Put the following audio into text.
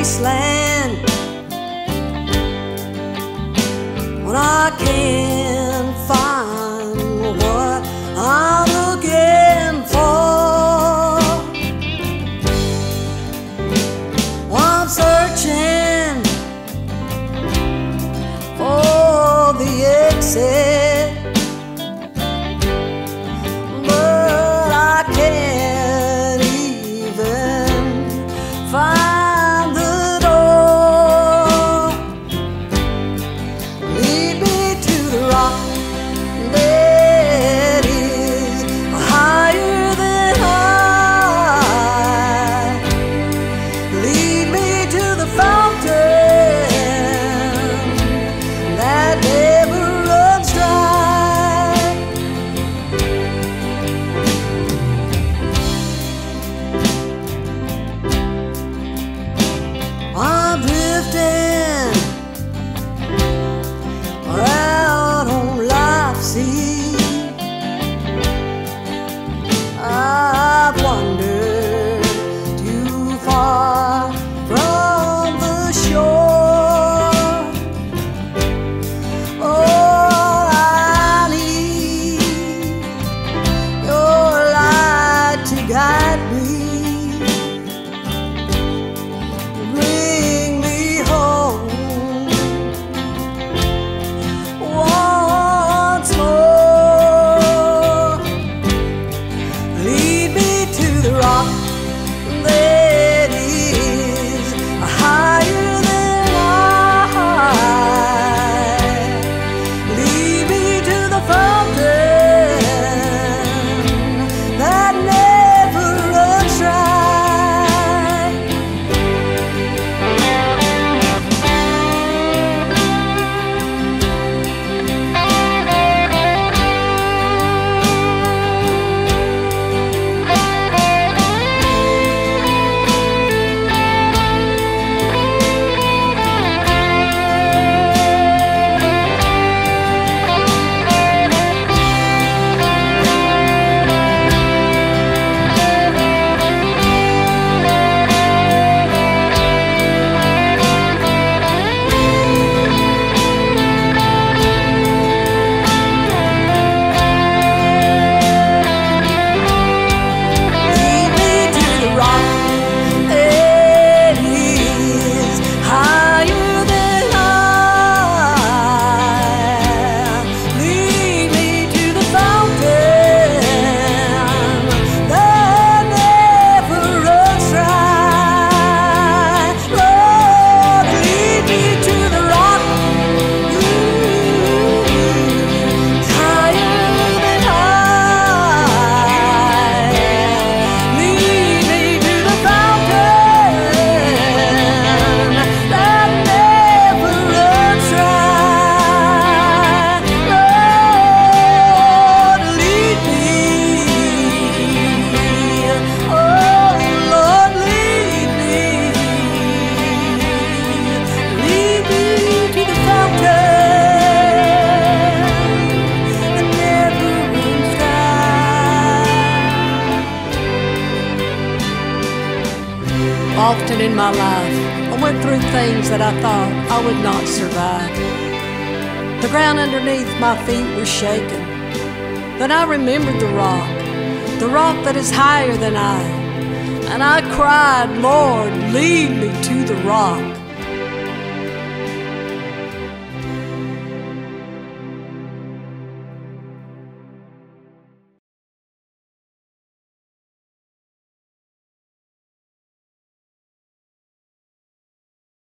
wasteland when I came. often in my life, I went through things that I thought I would not survive. The ground underneath my feet was shaken. Then I remembered the rock, the rock that is higher than I. And I cried, Lord, lead me to the rock.